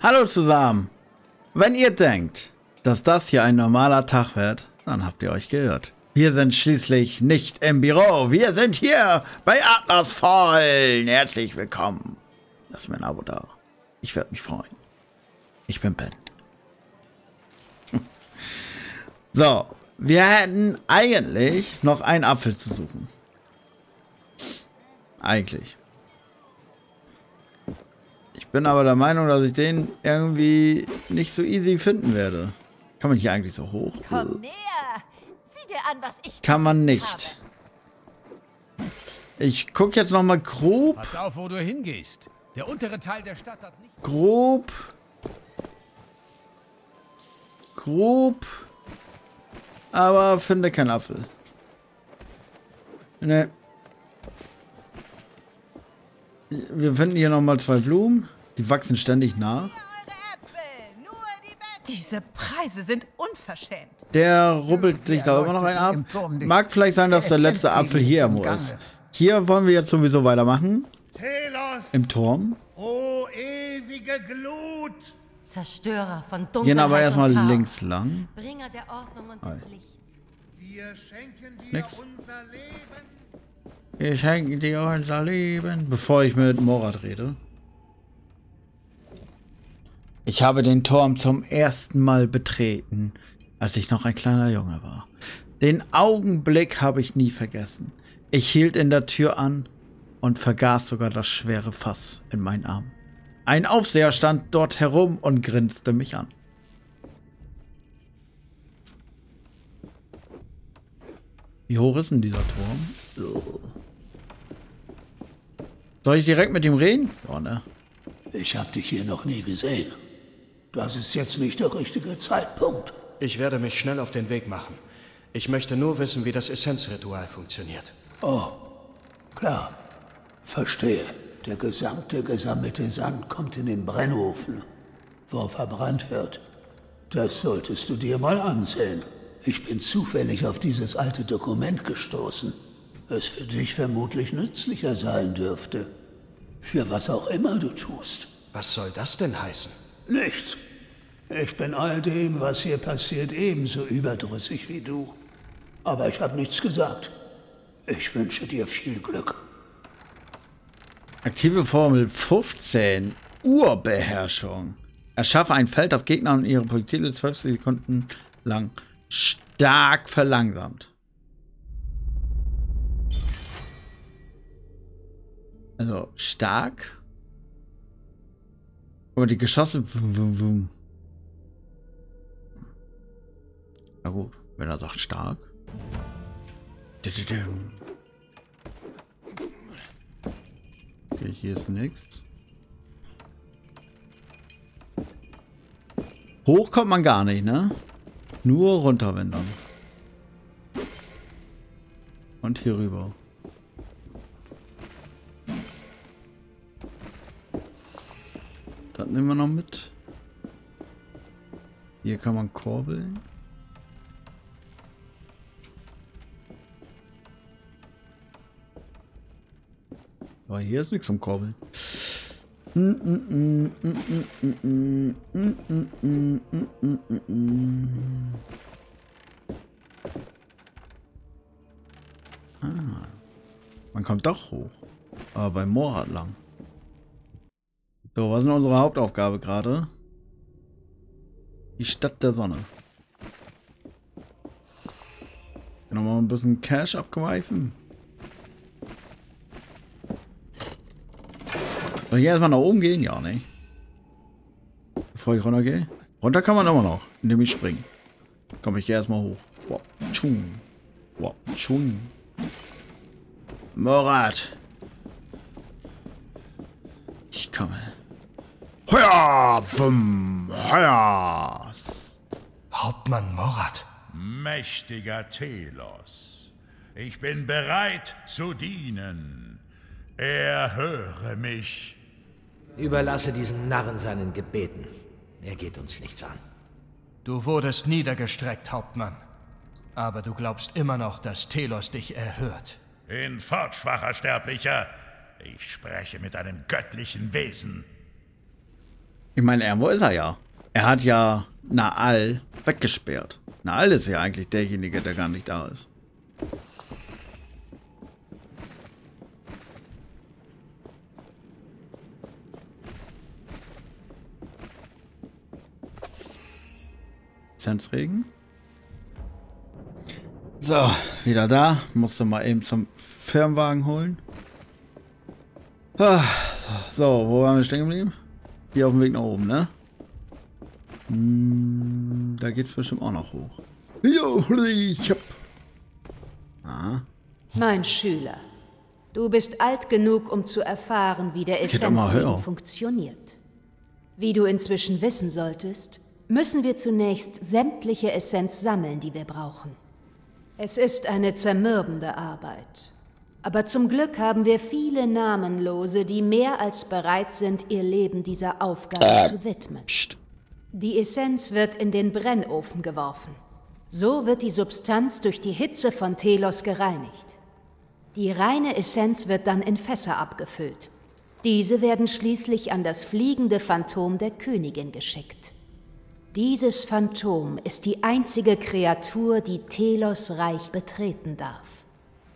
Hallo zusammen. Wenn ihr denkt, dass das hier ein normaler Tag wird, dann habt ihr euch gehört. Wir sind schließlich nicht im Büro. Wir sind hier bei Atlas Fallen. Herzlich willkommen. Lass mir ein Abo da. Ich werde mich freuen. Ich bin Ben. So, wir hätten eigentlich noch einen Apfel zu suchen. Eigentlich. Ich bin aber der Meinung, dass ich den irgendwie nicht so easy finden werde. Kann man hier eigentlich so hoch? Komm näher. Sieh dir an, was ich Kann man nicht. Ich guck jetzt noch mal grob. Pass auf, wo du hingehst. Der untere Teil der Stadt hat nicht... Grob. Grob. Aber finde keinen Apfel. Ne. Wir finden hier noch mal zwei Blumen. Die wachsen ständig nach. Diese Preise sind unverschämt. Der rubbelt sich da immer noch einen ab. Mag vielleicht sein, dass der letzte Apfel hier irgendwo ist. Hier wollen wir jetzt sowieso weitermachen. Telos, Im Turm. o ewige Glut! Zerstörer von Dunkelheit Gehen aber erstmal links lang. Bringer der Ordnung und des Lichts. Wir schenken dir Nix. unser Leben. Wir schenken dir unser Leben. Bevor ich mit Morat rede. Ich habe den Turm zum ersten Mal betreten, als ich noch ein kleiner Junge war. Den Augenblick habe ich nie vergessen. Ich hielt in der Tür an und vergaß sogar das schwere Fass in meinen Arm. Ein Aufseher stand dort herum und grinste mich an. Wie hoch ist denn dieser Turm? Soll ich direkt mit ihm reden? Ja, ne? Ich hab dich hier noch nie gesehen. Das ist jetzt nicht der richtige Zeitpunkt. Ich werde mich schnell auf den Weg machen. Ich möchte nur wissen, wie das Essenzritual funktioniert. Oh, klar. Verstehe. Der gesamte gesammelte Sand kommt in den Brennofen, wo er verbrannt wird. Das solltest du dir mal ansehen. Ich bin zufällig auf dieses alte Dokument gestoßen, es für dich vermutlich nützlicher sein dürfte. Für was auch immer du tust. Was soll das denn heißen? Nichts. Ich bin all dem, was hier passiert, ebenso überdrüssig wie du. Aber ich habe nichts gesagt. Ich wünsche dir viel Glück. Aktive Formel 15. Urbeherrschung. Erschaffe ein Feld, das Gegner und ihre Projektile 12 Sekunden lang stark verlangsamt. Also stark. Aber die Geschosse. Wum, wum, wum. Na gut, wenn er sagt stark. Okay, hier ist nichts. Hoch kommt man gar nicht, ne? Nur runter, wenn dann. Und hier rüber. Nehmen wir noch mit. Hier kann man kurbeln. Aber hier ist nichts zum Kurbeln. Ah, man kommt doch hoch. Aber bei Moorrad lang. So, was ist unsere Hauptaufgabe gerade? Die Stadt der Sonne. Nochmal ein bisschen Cash abgreifen. Soll ich erstmal nach oben gehen? Ja, ne? Bevor ich runter gehe. Runter kann man immer noch, indem ich springe. Komm, ich gehe erstmal hoch. Wow. Tschung. Wow. Tschung. Morat. Ich komme. Heuer! Wum! Heuer! Hauptmann Morat. Mächtiger Telos, ich bin bereit zu dienen. Erhöre mich. Überlasse diesen Narren seinen Gebeten. Er geht uns nichts an. Du wurdest niedergestreckt, Hauptmann. Aber du glaubst immer noch, dass Telos dich erhört. Hinfort, schwacher Sterblicher. Ich spreche mit einem göttlichen Wesen. Ich meine, irgendwo ist er ja. Er hat ja Naal weggesperrt. Naal ist ja eigentlich derjenige, der gar nicht da ist. Zenzregen. So, wieder da. Musste mal eben zum Firmenwagen holen. Ah, so, wo waren wir stehen geblieben? Hier auf dem Weg nach oben, ne? Hm, da geht's bestimmt auch noch hoch. Jo, ich hab... Ah, Mein Schüler, du bist alt genug, um zu erfahren, wie der Essenzsegen funktioniert. Wie du inzwischen wissen solltest, müssen wir zunächst sämtliche Essenz sammeln, die wir brauchen. Es ist eine zermürbende Arbeit. Aber zum Glück haben wir viele Namenlose, die mehr als bereit sind, ihr Leben dieser Aufgabe zu widmen. pst. Die Essenz wird in den Brennofen geworfen. So wird die Substanz durch die Hitze von Telos gereinigt. Die reine Essenz wird dann in Fässer abgefüllt. Diese werden schließlich an das fliegende Phantom der Königin geschickt. Dieses Phantom ist die einzige Kreatur, die Telos Reich betreten darf.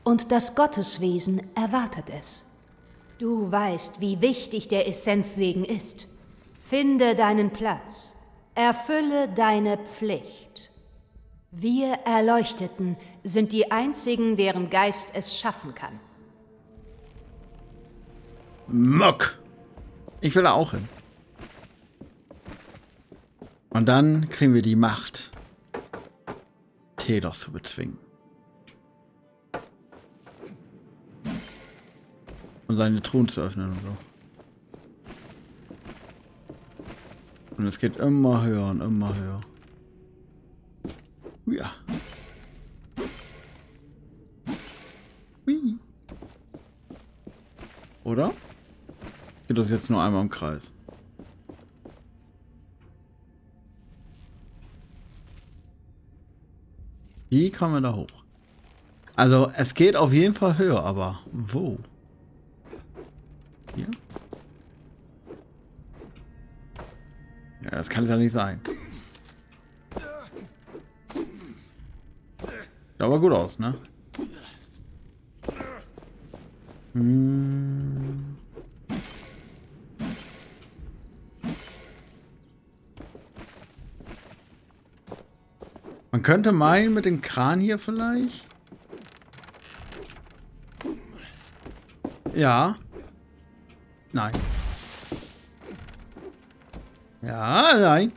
Und das Gotteswesen erwartet es. Du weißt, wie wichtig der Essenzsegen ist. Finde deinen Platz. Erfülle deine Pflicht. Wir Erleuchteten sind die einzigen, deren Geist es schaffen kann. Mock. Ich will da auch hin. Und dann kriegen wir die Macht, Telos zu bezwingen. Und seine Truhen zu öffnen und so. Und es geht immer höher und immer höher. Ja. Hui. Oder? Geht das jetzt nur einmal im Kreis? Wie kommen wir da hoch? Also, es geht auf jeden Fall höher, aber wo? Hier? Das kann es ja nicht sein. Sieht aber gut aus, ne? Hm. Man könnte meinen mit dem Kran hier vielleicht. Ja. Nein. Ja, nein.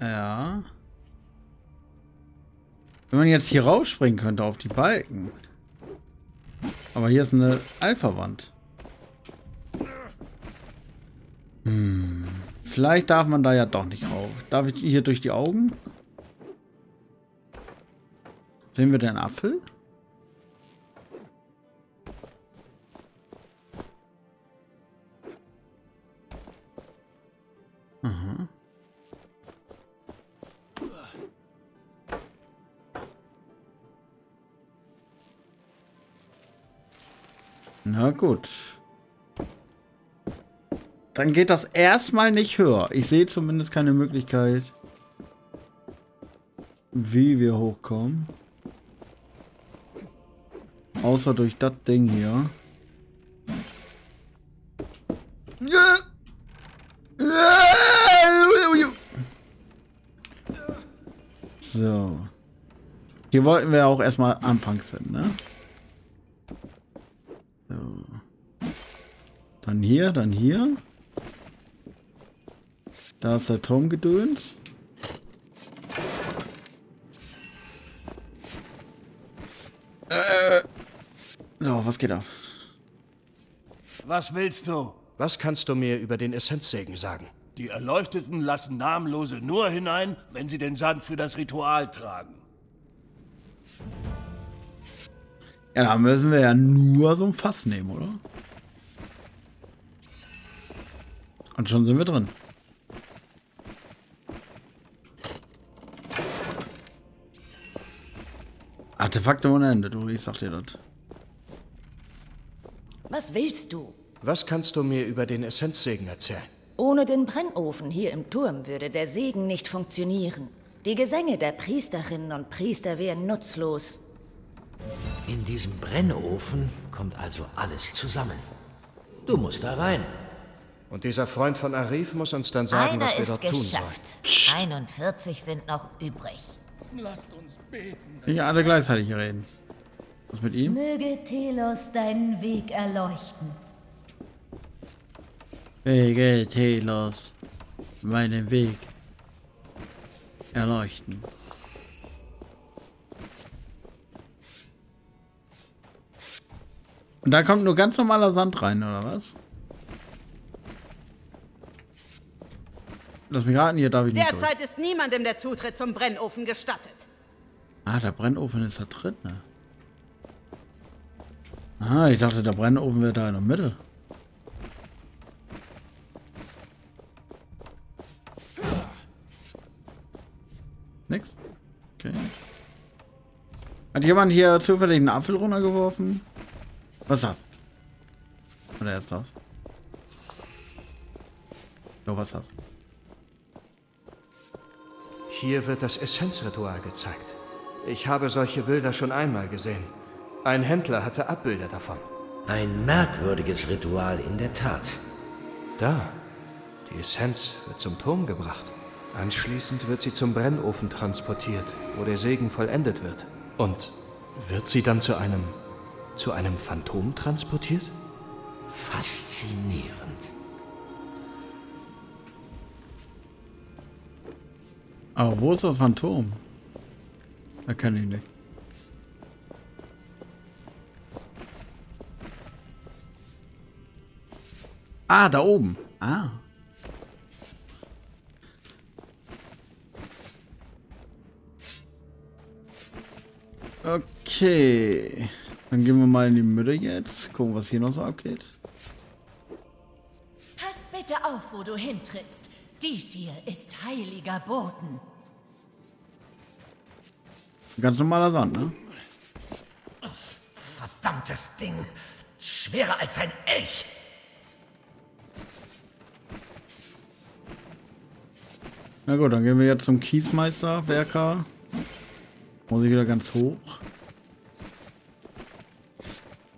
Ja. Wenn man jetzt hier rausspringen könnte auf die Balken. Aber hier ist eine Alpha-Wand. Hm. Vielleicht darf man da ja doch nicht rauf. Darf ich hier durch die Augen? Sehen wir den Apfel? Aha. Na gut. Dann geht das erstmal nicht höher. Ich sehe zumindest keine Möglichkeit, wie wir hochkommen. Außer durch das Ding hier. So. Hier wollten wir auch erstmal anfangs hin, ne? So. Dann hier, dann hier. Da ist der Turmgedöns. Äh. So, was geht ab? Was willst du? Was kannst du mir über den Essenzsegen sagen? Die Erleuchteten lassen Namenlose nur hinein, wenn sie den Sand für das Ritual tragen. Ja, da müssen wir ja nur so ein Fass nehmen, oder? Und schon sind wir drin. Artefakte ohne Ende, du, ich sag dir das. Was willst du? Was kannst du mir über den Essenzsegen erzählen? Ohne den Brennofen hier im Turm würde der Segen nicht funktionieren. Die Gesänge der Priesterinnen und Priester wären nutzlos. In diesem Brennofen kommt also alles zusammen. Du musst da rein. Und dieser Freund von Arif muss uns dann sagen, Einer was wir ist dort tun geschafft. sollen. 41 sind noch übrig. Lasst uns beten. Nicht alle gleichzeitig reden. Was mit ihm? Möge Telos deinen Weg erleuchten. Wege, Telos, meinen Weg erleuchten. Und da kommt nur ganz normaler Sand rein, oder was? Lass mich raten, hier darf ich nicht. Derzeit ist niemandem der Zutritt zum Brennofen gestattet. Ah, der Brennofen ist da drin, ne? Ah, ich dachte, der Brennofen wäre da in der Mitte. Nix? Okay. Hat jemand hier zufällig einen Apfel runtergeworfen? Was ist das? Oder ist das? Jo, was ist das? Hier wird das Essenzritual gezeigt. Ich habe solche Bilder schon einmal gesehen. Ein Händler hatte Abbilder davon. Ein merkwürdiges Ritual in der Tat. Da. Die Essenz wird zum Turm gebracht. Anschließend wird sie zum Brennofen transportiert, wo der Segen vollendet wird. Und wird sie dann zu einem. Zu einem Phantom transportiert? Faszinierend. Aber wo ist das Phantom? Erkenne ich nicht. Ah, da oben. Ah. Okay. Dann gehen wir mal in die Mitte jetzt. Gucken, was hier noch so abgeht. Pass bitte auf, wo du hintrittst. Dies hier ist heiliger Boden. Ganz normaler Sand, ne? Verdammtes Ding. Schwerer als ein Elch. Na gut, dann gehen wir jetzt zum Kiesmeister, Werker. Muss ich wieder ganz hoch.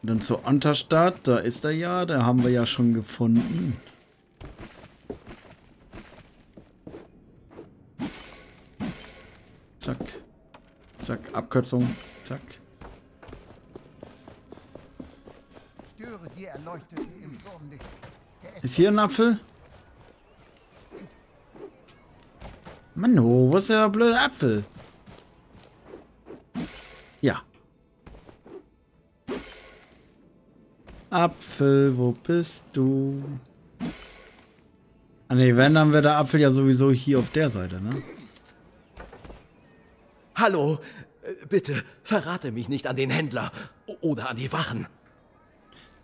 Und dann zur Unterstadt, da ist er ja, da haben wir ja schon gefunden. Zack. Zack, Abkürzung. Zack. Ist hier ein Apfel? Mano, wo ist der blöde Apfel? Apfel, wo bist du? Ah ne, wenn, dann wäre der Apfel ja sowieso hier auf der Seite, ne? Hallo, äh, bitte verrate mich nicht an den Händler oder an die Wachen.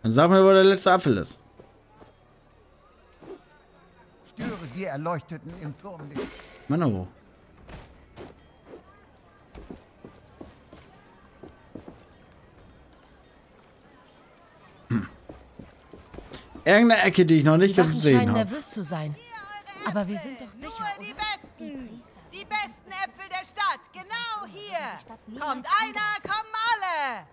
Dann sag mir, wo der letzte Apfel ist. Störe die Erleuchteten im Turmlicht. Mano. Hm. Irgendeine Ecke, die ich noch nicht Die Wachen gesehen habe. nervös zu sein. Aber wir sind doch sicher. Nur die Besten. Die besten Äpfel der Stadt. Genau hier. Kommt einer, kommen alle.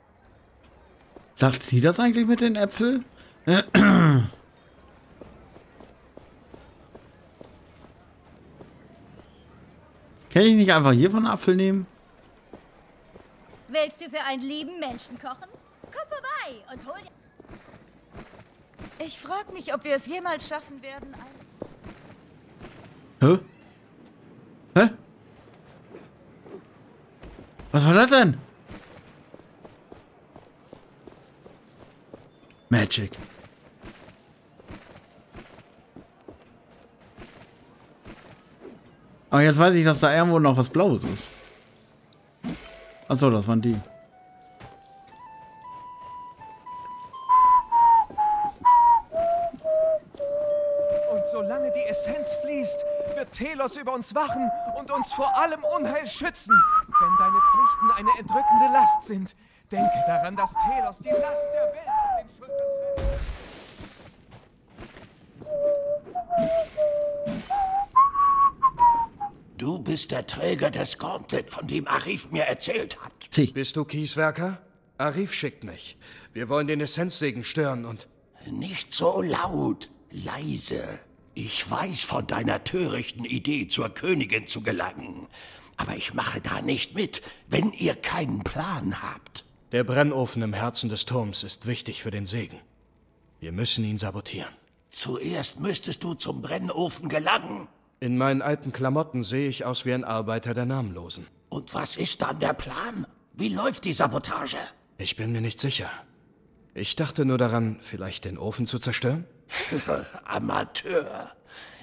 Sagt sie das eigentlich mit den Äpfeln? Kann ich nicht einfach hiervon Apfel nehmen? Willst du für einen lieben Menschen kochen? Komm vorbei und hol dir... Ich frage mich, ob wir es jemals schaffen werden, Hä? Hä? Was war das denn? Magic. Aber jetzt weiß ich, dass da irgendwo noch was Blaues ist. Achso, das waren die. über uns wachen und uns vor allem Unheil schützen. Wenn deine Pflichten eine entrückende Last sind, denke daran, dass Telos die Last der Welt auf den Schultern trägt. Du bist der Träger des Gauntlet, von dem Arif mir erzählt hat. Sie. Bist du Kieswerker? Arif schickt mich. Wir wollen den Essenzsegen stören und... Nicht so laut. Leise. Ich weiß von deiner törichten Idee, zur Königin zu gelangen. Aber ich mache da nicht mit, wenn ihr keinen Plan habt. Der Brennofen im Herzen des Turms ist wichtig für den Segen. Wir müssen ihn sabotieren. Zuerst müsstest du zum Brennofen gelangen. In meinen alten Klamotten sehe ich aus wie ein Arbeiter der Namenlosen. Und was ist dann der Plan? Wie läuft die Sabotage? Ich bin mir nicht sicher. Ich dachte nur daran, vielleicht den Ofen zu zerstören? Amateur.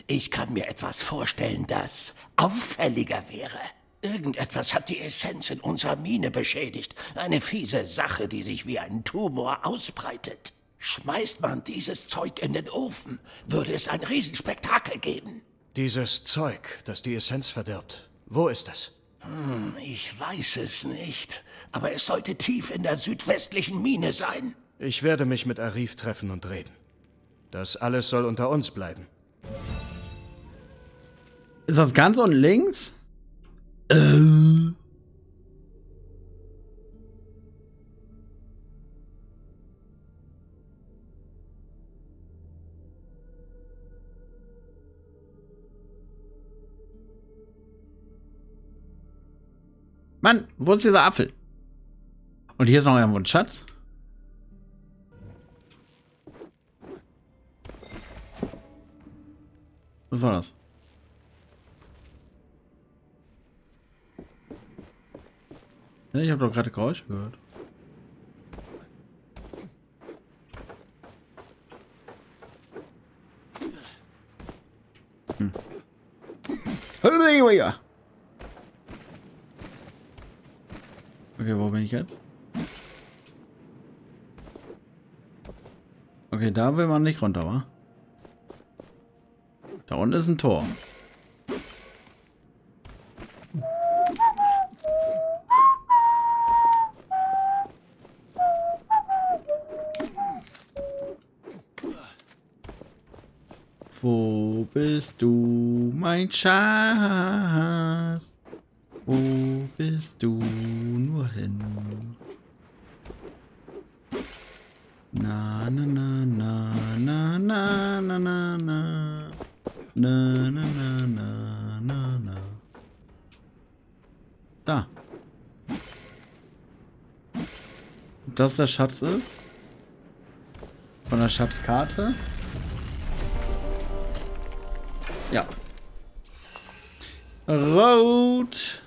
Ich kann mir etwas vorstellen, das auffälliger wäre. Irgendetwas hat die Essenz in unserer Mine beschädigt. Eine fiese Sache, die sich wie ein Tumor ausbreitet. Schmeißt man dieses Zeug in den Ofen, würde es ein Riesenspektakel geben. Dieses Zeug, das die Essenz verdirbt. Wo ist es? Hm, ich weiß es nicht. Aber es sollte tief in der südwestlichen Mine sein. Ich werde mich mit Arif treffen und reden. Das alles soll unter uns bleiben. Ist das ganz unten links? Äh. Mann, wo ist dieser Apfel? Und hier ist noch irgendwo ein Schatz. Was war das? Ja, ich habe doch gerade Geräusche gehört. Hm. Okay, wo bin ich jetzt? Okay, da will man nicht runter, wa? Da unten ist ein Tor. Wo bist du, mein Schatz? Das der Schatz ist? Von der Schatzkarte? Ja. Rot.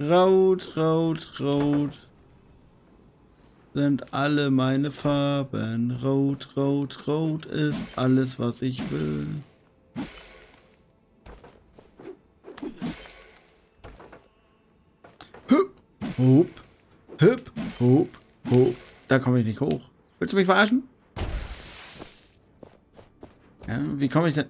Rot, rot, rot. Sind alle meine Farben. Rot, rot, rot ist alles, was ich will. Nicht hoch. Willst du mich verarschen? Ja, wie komme ich denn...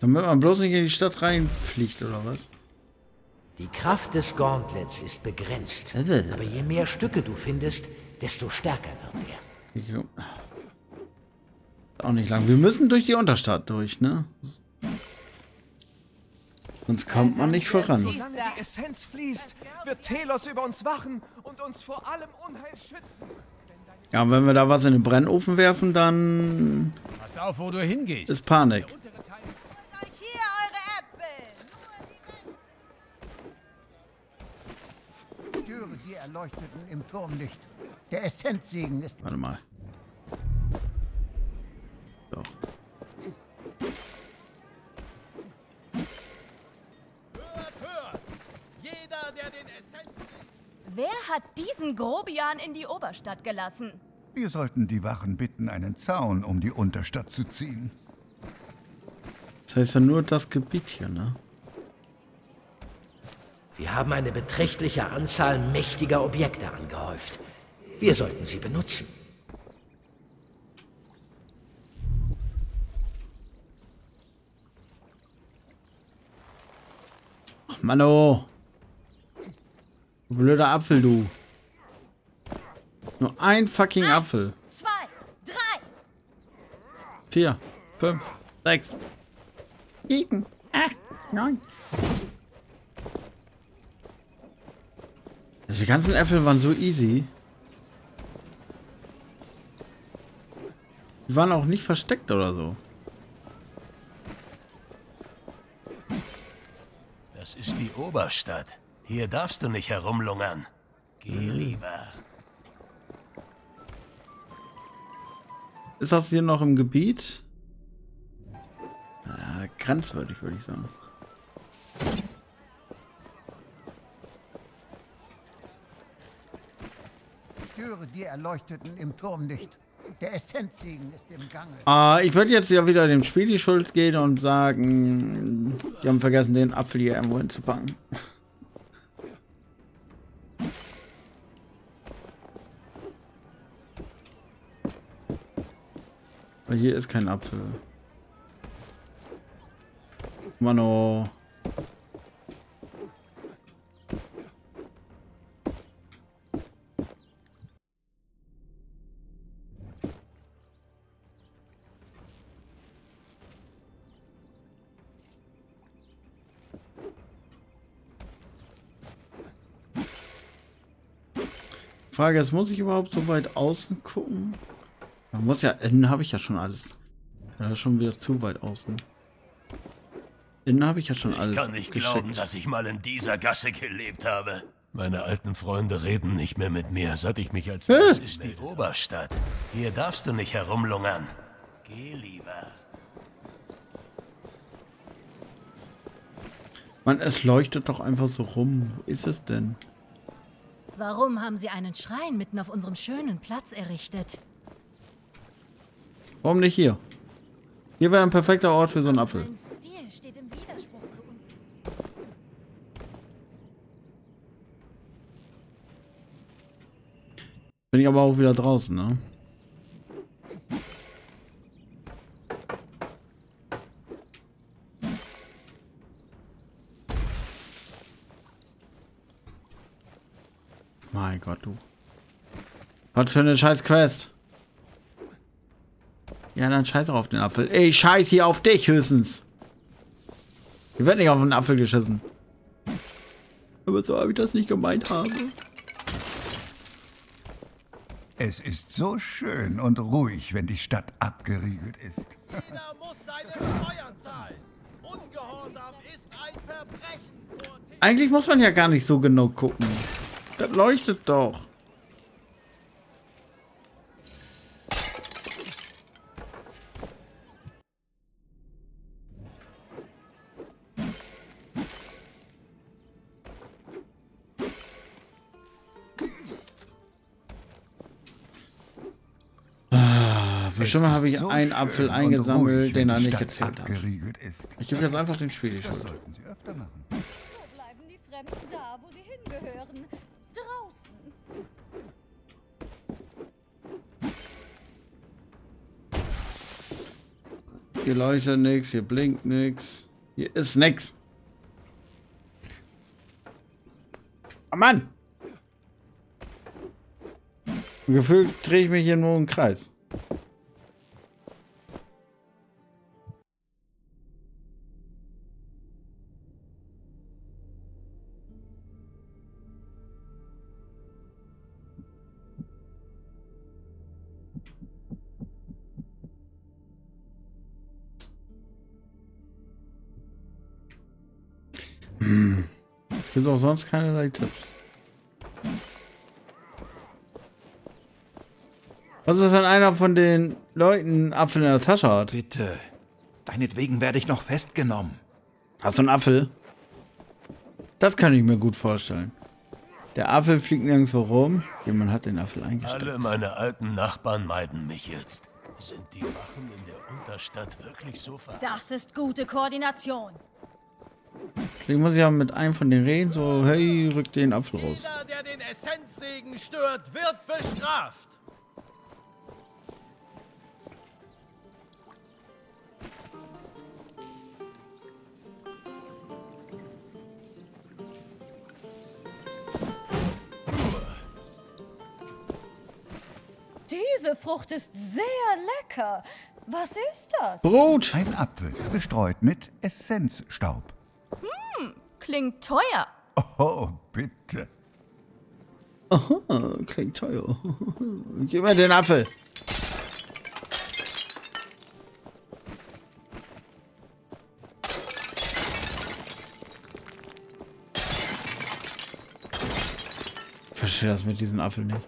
Damit man bloß nicht in die Stadt reinfliegt, oder was? Die Kraft des Gauntlets ist begrenzt. Aber je mehr Stücke du findest, desto stärker wird er. Auch nicht lang. Wir müssen durch die Unterstadt durch, ne? Sonst kommt man nicht voran. Solange die Essenz fließt, wird Telos über uns wachen und uns vor allem Unheil schützen. Ja, und wenn wir da was in den Brennofen werfen, dann Pass auf, wo du hingehst. ist Panik. Die Erleuchteten im Turm nicht. Der Essenzsegen ist... Warte mal. So. Jeder, der den Essenz... Wer hat diesen Grobian in die Oberstadt gelassen? Wir sollten die Wachen bitten, einen Zaun um die Unterstadt zu ziehen. Das heißt ja nur das Gebiet hier, ne? Wir haben eine beträchtliche Anzahl mächtiger Objekte angehäuft. Wir sollten sie benutzen. Mano. Blöder Apfel, du. Nur ein fucking Eins, Apfel. Zwei, drei. Vier, fünf, sechs, sieben, acht, neun. Also die ganzen Äpfel waren so easy. Die waren auch nicht versteckt oder so. Das ist die Oberstadt. Hier darfst du nicht herumlungern. Geh lieber. Ist das hier noch im Gebiet? Ja, grenzwertig, würde ich sagen. Störe die Erleuchteten im Turm nicht. Der Essenzsegen ist im Gange. Ah, ich würde jetzt ja wieder dem Spiel die Schuld geben und sagen, die haben vergessen, den Apfel hier irgendwo hinzupacken. Weil hier ist kein Apfel. Mano. Frage ist, muss ich überhaupt so weit außen gucken? Man muss ja, innen habe ich ja schon alles. Ja, schon wieder zu weit außen. Innen habe ich ja schon alles Ich kann nicht geschickt. glauben, dass ich mal in dieser Gasse gelebt habe. Meine alten Freunde reden nicht mehr mit mir, seit ich mich als... Das ist die Oberstadt. Hier darfst du nicht herumlungern. Geh lieber. Mann, es leuchtet doch einfach so rum. Wo ist es denn? Warum haben Sie einen Schrein mitten auf unserem schönen Platz errichtet? Warum nicht hier? Hier wäre ein perfekter Ort für so einen Apfel. Bin ich aber auch wieder draußen, ne? Mein Gott, du. Was für eine scheiß Quest. Ja, dann scheiß doch auf den Apfel. Ey, scheiß hier auf dich höchstens. Hier wird nicht auf den Apfel geschissen. Aber so habe ich das nicht gemeint habe. Es ist so schön und ruhig, wenn die Stadt abgeriegelt ist. Jeder muss seine Steuern zahlen. Ungehorsam ist ein Verbrechen. Eigentlich muss man ja gar nicht so genau gucken. Das leuchtet doch. Bestimmt Es habe ich so einen Apfel eingesammelt, den er nicht gezählt hat. Ich gebe jetzt einfach den Spiel die Schuld. da, wo sie hingehören. Draußen. Hier leuchtet nichts, hier blinkt nichts. Hier ist nix. Oh Mann! Gefühlt drehe ich mich hier nur im Kreis. Gibt auch sonst keinerlei Tipps. Was ist, wenn einer von den Leuten einen Apfel in der Tasche hat? Bitte. Deinetwegen werde ich noch festgenommen. Hast du einen Apfel? Das kann ich mir gut vorstellen. Der Apfel fliegt nirgendwo rum. Jemand hat den Apfel eingestellt. Alle meine alten Nachbarn meiden mich jetzt. Sind die Wachen in der Unterstadt wirklich so ver... Das ist gute Koordination. Deswegen muss ich ja mit einem von denen reden, so, hey, rück den Apfel raus. Jeder, der den Essenzsegen stört, wird bestraft. Diese Frucht ist sehr lecker. Was ist das? Brot. Ein Apfel, bestreut mit Essenzstaub. Hm, klingt teuer. Oh, bitte. Aha, klingt teuer. Gib mir den Apfel. Ich verstehe das mit diesem Apfel nicht.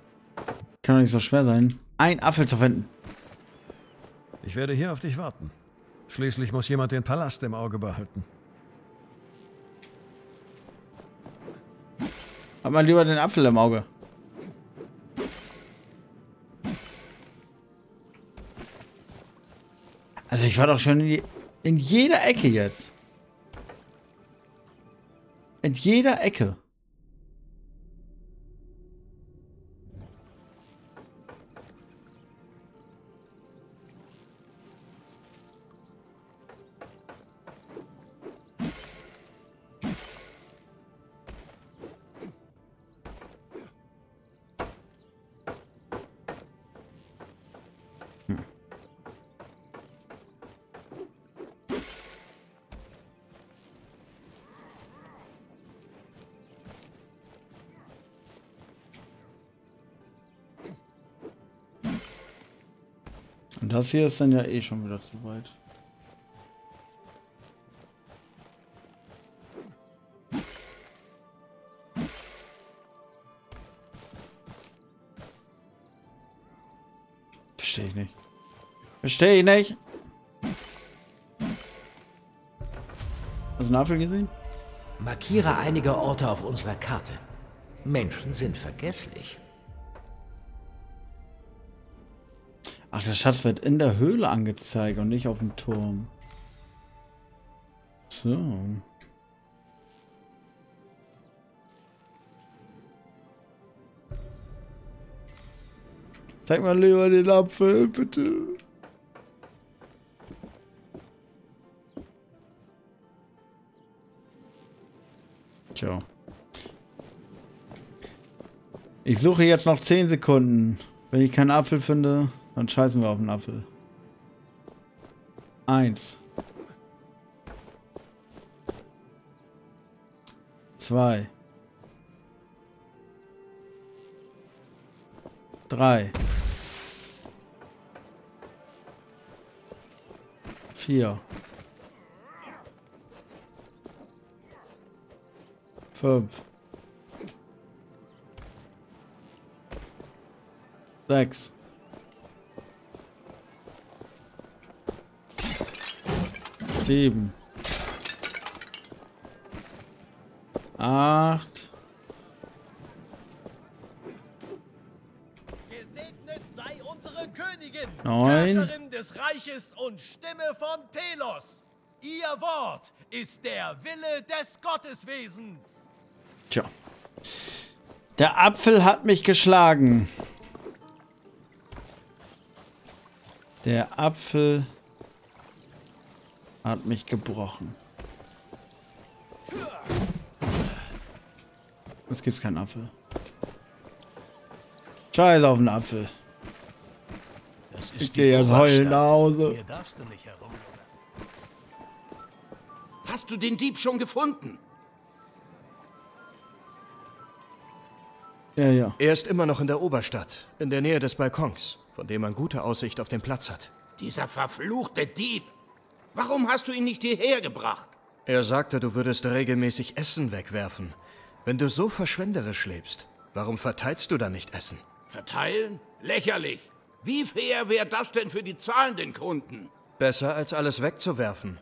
Kann doch nicht so schwer sein, ein Apfel zu finden. Ich werde hier auf dich warten. Schließlich muss jemand den Palast im Auge behalten. Hat mal lieber den Apfel im Auge. Also ich war doch schon in, die, in jeder Ecke jetzt. In jeder Ecke. Das hier ist dann ja eh schon wieder zu weit. Verstehe ich nicht. Verstehe ich nicht. Hast du einen Apfel gesehen? Markiere einige Orte auf unserer Karte. Menschen sind vergesslich. Ach, der Schatz wird in der Höhle angezeigt und nicht auf dem Turm. So. Zeig mal lieber den Apfel, bitte. Tja. Ich suche jetzt noch 10 Sekunden. Wenn ich keinen Apfel finde, dann scheißen wir auf den Apfel. Eins. Zwei. Drei. Vier. Fünf. Sechs. Sieben. Acht. Gesegnet sei unsere Königin, Neun. Herrscherin des Reiches und Stimme von Telos. Ihr Wort ist der Wille des Gotteswesens. Tja. Der Apfel hat mich geschlagen. Der Apfel hat mich gebrochen. Jetzt gibt's keinen Apfel. Scheiß auf den Apfel. Das Ich gehe jetzt heulen nach Hause. Hier darfst du nicht herum. Hast du den Dieb schon gefunden? Ja, ja. Er ist immer noch in der Oberstadt, in der Nähe des Balkons, von dem man gute Aussicht auf den Platz hat. Dieser verfluchte Dieb. Warum hast du ihn nicht hierher gebracht? Er sagte, du würdest regelmäßig Essen wegwerfen. Wenn du so verschwenderisch lebst, warum verteilst du dann nicht Essen? Verteilen? Lächerlich. Wie fair wäre das denn für die zahlenden Kunden? Besser als alles wegzuwerfen.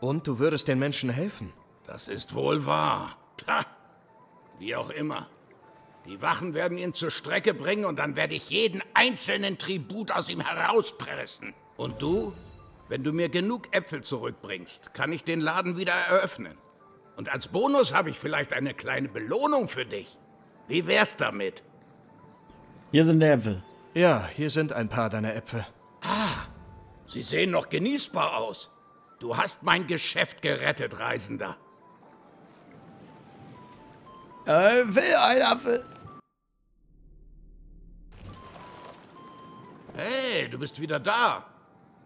Und du würdest den Menschen helfen. Das ist wohl wahr. Pah. Wie auch immer. Die Wachen werden ihn zur Strecke bringen und dann werde ich jeden einzelnen Tribut aus ihm herauspressen. Und du? Wenn du mir genug Äpfel zurückbringst, kann ich den Laden wieder eröffnen. Und als Bonus habe ich vielleicht eine kleine Belohnung für dich. Wie wär's damit? Hier sind die Äpfel. Ja, hier sind ein paar deiner Äpfel. Ah, sie sehen noch genießbar aus. Du hast mein Geschäft gerettet, Reisender. Äh, will ein Apfel. Hey, du bist wieder da.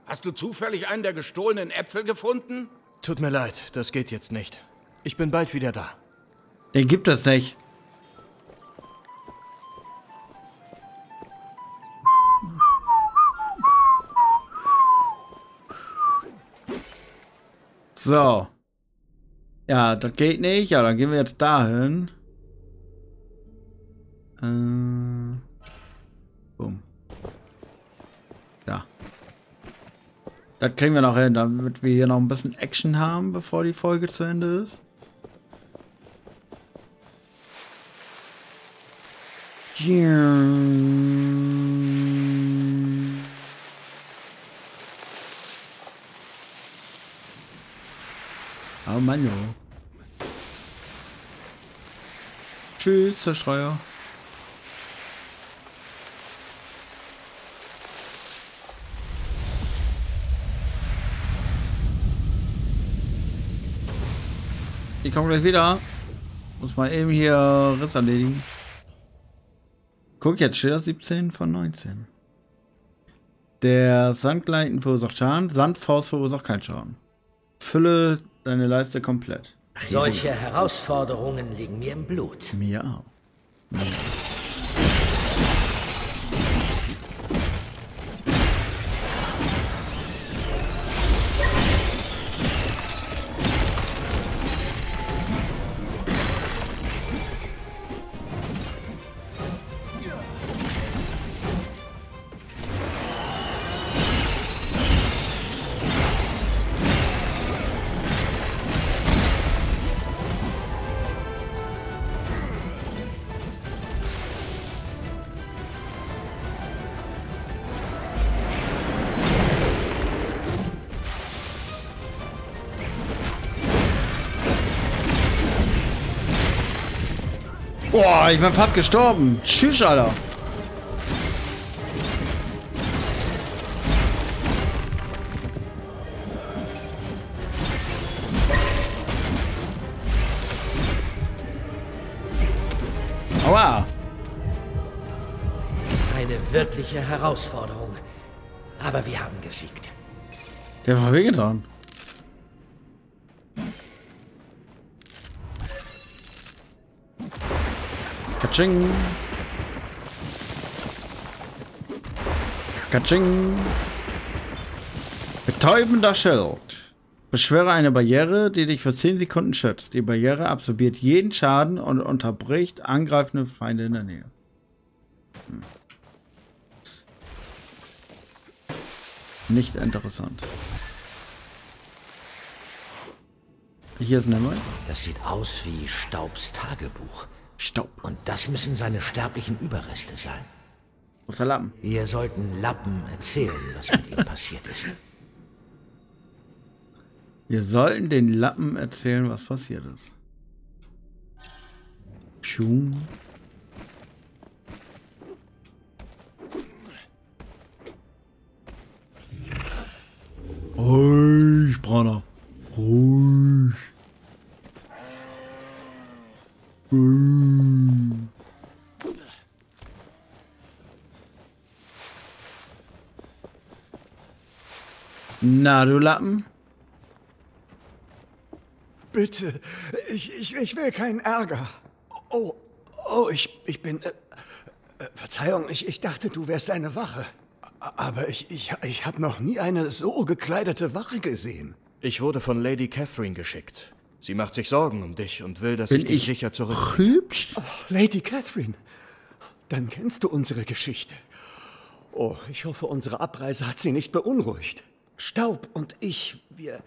Hast du zufällig einen der gestohlenen Äpfel gefunden? Tut mir leid, das geht jetzt nicht. Ich bin bald wieder da. Den gibt es nicht. So. Ja, das geht nicht. Ja, dann gehen wir jetzt dahin. Äh. Boom. Das kriegen wir noch hin, damit wir hier noch ein bisschen Action haben, bevor die Folge zu Ende ist. Oh Mann, jo. Tschüss, Zerschreier. Ich komme gleich wieder. Muss mal eben hier Riss erledigen. Guck, jetzt steht das 17 von 19. Der Sandgleiten verursacht Schaden, Sandfaust verursacht keinen Schaden. Fülle deine Leiste komplett. Solche Herausforderungen liegen mir im Blut. Mir auch. Mir. Boah, ich bin fast gestorben. Tschüss, Alter. Aua. Eine wirkliche Herausforderung. Aber wir haben gesiegt. Der war wehgetan. Katsching. Katsching. Betäubender Schild. Beschwöre eine Barriere, die dich für 10 Sekunden schützt. Die Barriere absorbiert jeden Schaden und unterbricht angreifende Feinde in der Nähe. Hm. Nicht interessant. Hier ist Nemoi. Das sieht aus wie Staubs Tagebuch. Staub. Und das müssen seine sterblichen Überreste sein. Wo ist der Lappen? Wir sollten Lappen erzählen, was mit ihm passiert ist. Wir sollten den Lappen erzählen, was passiert ist. Schum. Ruhig, Brauner. Ruhig. Na, du Lappen? Bitte, ich, ich, ich will keinen Ärger. Oh, oh, ich, ich bin... Äh, äh, Verzeihung, ich, ich dachte, du wärst eine Wache. Aber ich, ich, ich habe noch nie eine so gekleidete Wache gesehen. Ich wurde von Lady Catherine geschickt. Sie macht sich Sorgen um dich und will, dass Bin ich dich ich sicher zurück. Hübsch? Oh, Lady Catherine, dann kennst du unsere Geschichte. Oh, ich hoffe, unsere Abreise hat sie nicht beunruhigt. Staub und ich, wir,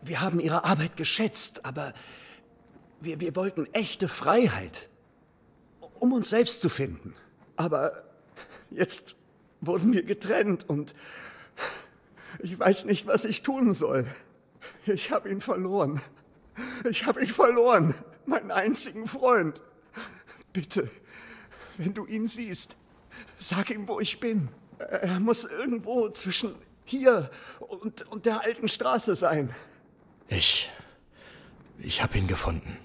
wir haben ihre Arbeit geschätzt, aber wir, wir wollten echte Freiheit, um uns selbst zu finden. Aber jetzt wurden wir getrennt und ich weiß nicht, was ich tun soll. Ich habe ihn verloren. Ich habe ihn verloren, meinen einzigen Freund. Bitte, wenn du ihn siehst, sag ihm, wo ich bin. Er muss irgendwo zwischen hier und, und der alten Straße sein. Ich. Ich habe ihn gefunden.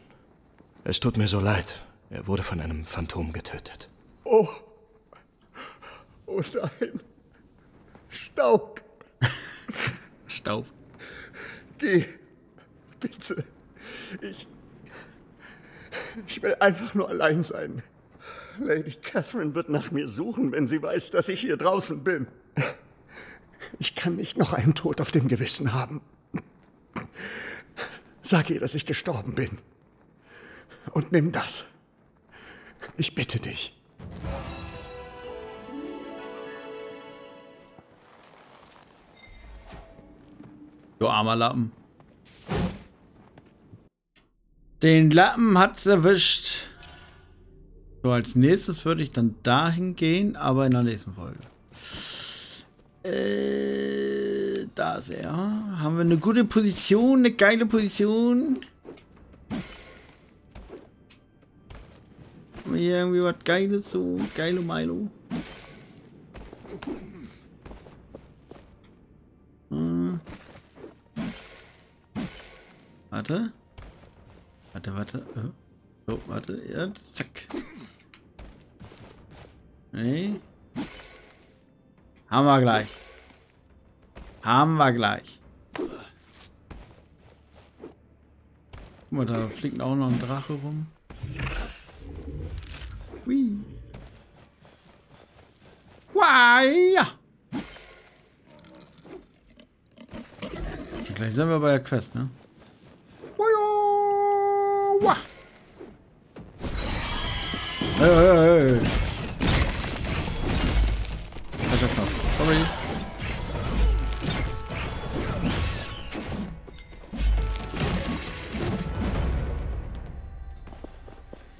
Es tut mir so leid. Er wurde von einem Phantom getötet. Oh. Oh nein. Staub. Staub. Geh. Bitte. Ich. Ich will einfach nur allein sein. Lady Catherine wird nach mir suchen, wenn sie weiß, dass ich hier draußen bin. Ich kann nicht noch einen Tod auf dem Gewissen haben. Sag ihr, dass ich gestorben bin. Und nimm das. Ich bitte dich. Du armer Lappen. Den Lappen hat's erwischt. So, als nächstes würde ich dann dahin gehen, aber in der nächsten Folge. Äh, da ist er. Haben wir eine gute Position, eine geile Position. Haben wir hier irgendwie was Geiles, so geile Milo. Hm. Warte. Warte, warte. So, warte. Ja, zack. Nee. Haben wir gleich. Haben wir gleich. Guck mal, da fliegt auch noch ein Drache rum. Hui. Why? Gleich sind wir bei der Quest, ne? Hey, hey, hey. Sorry.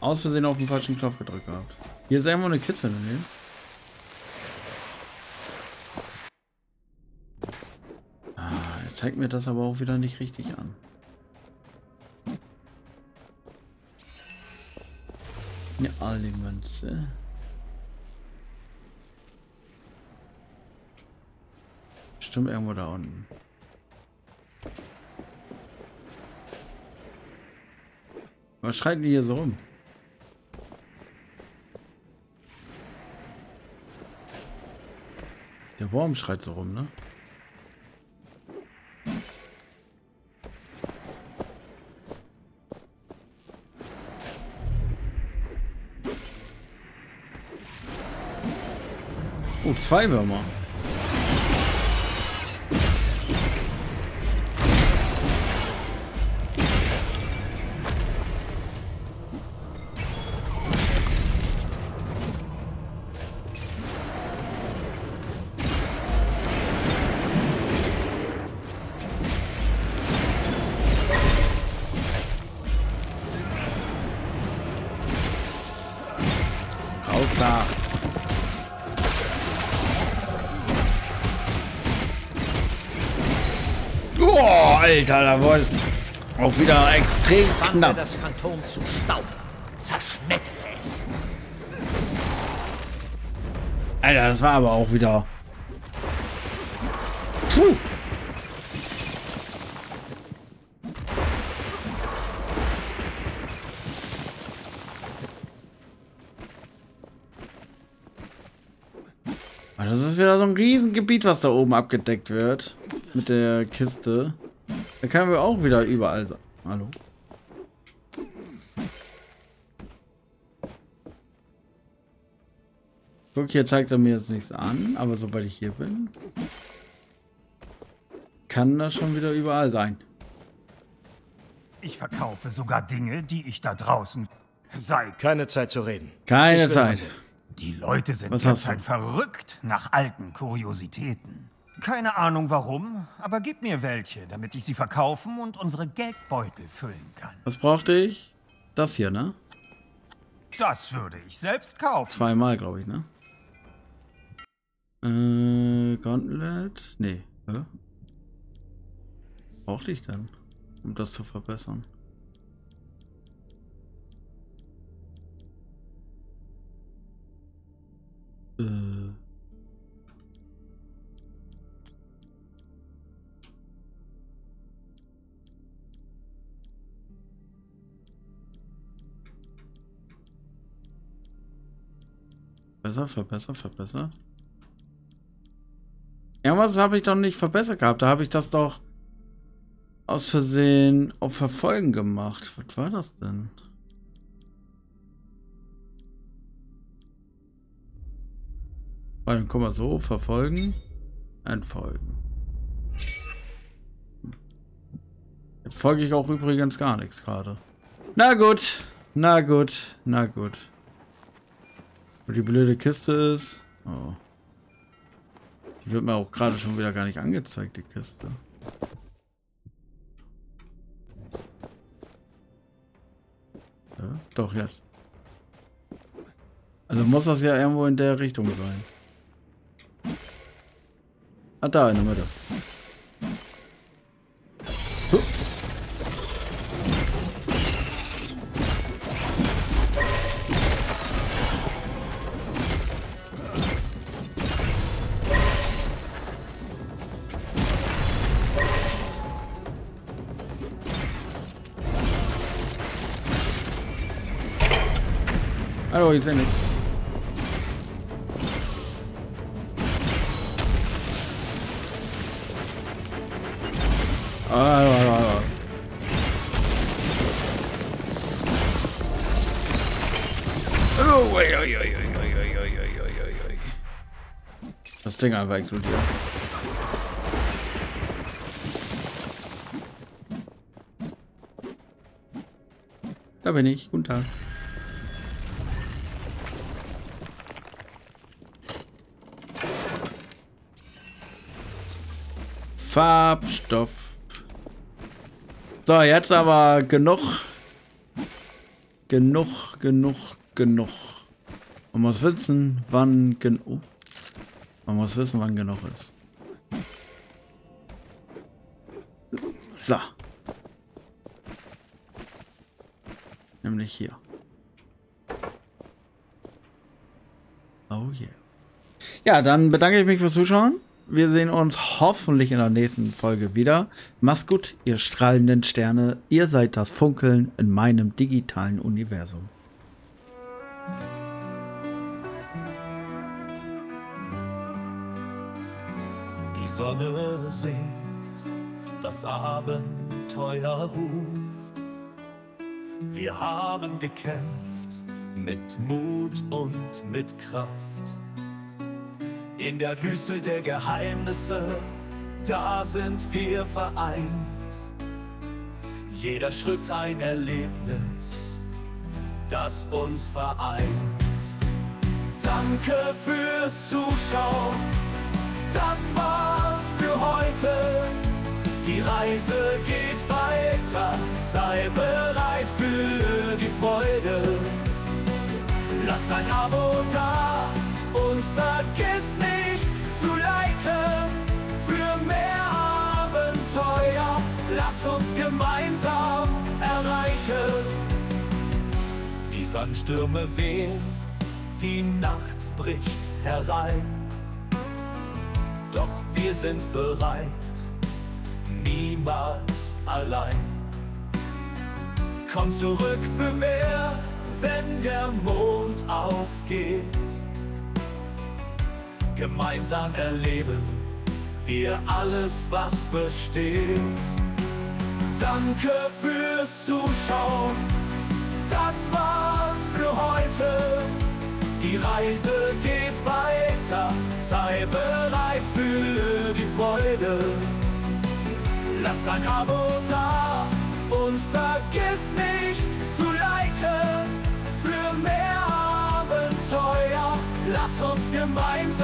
Aus Versehen auf den falschen Knopf gedrückt gehabt. Hier ist irgendwo eine Kiste daneben. Ah, zeigt mir das aber auch wieder nicht richtig an. Eine Alimünze. Bestimmt irgendwo da unten. Was schreiten die hier so rum? Der Wurm schreit so rum, ne? Zwei Würmer. Oh, Alter, da wurde es auch wieder extrem knapp. das Phantom zu Staub. Zerschmettere es. Alter, das war aber auch wieder. Puh. Das ist wieder so ein Riesengebiet, was da oben abgedeckt wird. Mit der Kiste. Da können wir auch wieder überall sein. Hallo? Guck, hier zeigt er mir jetzt nichts an, aber sobald ich hier bin, kann das schon wieder überall sein. Ich verkaufe sogar Dinge, die ich da draußen sei. Keine Zeit zu reden. Keine Zeit. Die Leute sind Was hast derzeit verrückt nach alten Kuriositäten. Keine Ahnung warum, aber gib mir welche, damit ich sie verkaufen und unsere Geldbeutel füllen kann. Was brauchte ich? Das hier, ne? Das würde ich selbst kaufen. Zweimal, glaube ich, ne? Äh, Gauntlet? Nee. Hä? Brauchte ich denn, um das zu verbessern? Äh. Besser, verbessert, verbessert. Irgendwas damals habe ich doch nicht verbessert gehabt. Da habe ich das doch aus Versehen auf Verfolgen gemacht. Was war das denn? Dann guck mal so, verfolgen, entfolgen. Jetzt folge ich auch übrigens gar nichts gerade. Na gut, na gut, na gut. Wo die blöde Kiste ist. Oh. Die wird mir auch gerade schon wieder gar nicht angezeigt, die Kiste. Ja, doch, jetzt. Also muss das ja irgendwo in der Richtung sein. Ah, da in der Mitte. Hallo, ich sehe nichts. Das Ding einfach explodiert. Da bin ich. Guten Tag. Farbstoff. So, jetzt aber genug. Genug, genug, genug. Man muss wissen, wann genug. Oh. Man muss wissen, wann genug ist. So. Nämlich hier. Oh yeah. Ja, dann bedanke ich mich fürs Zuschauen. Wir sehen uns hoffentlich in der nächsten Folge wieder. Macht's gut, ihr strahlenden Sterne. Ihr seid das Funkeln in meinem digitalen Universum. Sonne singt, das Abenteuer ruft. Wir haben gekämpft mit Mut und mit Kraft. In der Wüste der Geheimnisse, da sind wir vereint. Jeder Schritt ein Erlebnis, das uns vereint. Danke fürs Zuschauen das war's für heute. Die Reise geht weiter, sei bereit für die Freude. Lass ein Abo da und vergiss nicht gemeinsam erreichen. Die Sandstürme wehen, die Nacht bricht herein doch wir sind bereit, niemals allein. Komm zurück für mehr, wenn der Mond aufgeht. Gemeinsam erleben wir alles, was besteht. Danke fürs Zuschauen, das war's für heute. Die Reise geht weiter, sei bereit für die Freude. Lass ein Abo da und vergiss nicht zu liken. Für mehr Abenteuer, lass uns gemeinsam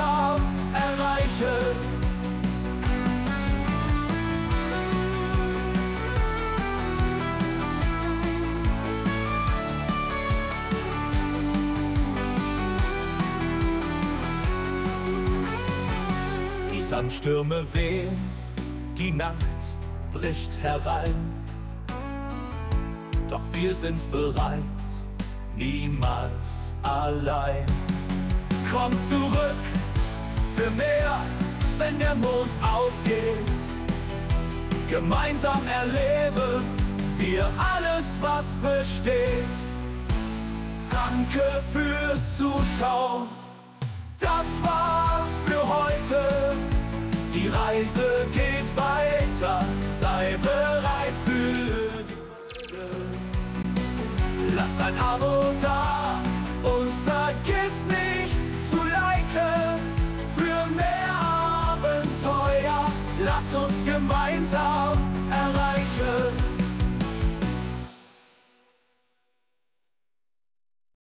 Sandstürme wehen, die Nacht bricht herein. Doch wir sind bereit, niemals allein. Komm zurück für mehr, wenn der Mond aufgeht. Gemeinsam erleben wir alles, was besteht. Danke fürs Zuschauen, das war's für heute. Die Reise geht weiter, sei bereit für die Freude. Lass ein Abo da und vergiss nicht zu liken für mehr Abenteuer. Lass uns gemeinsam erreichen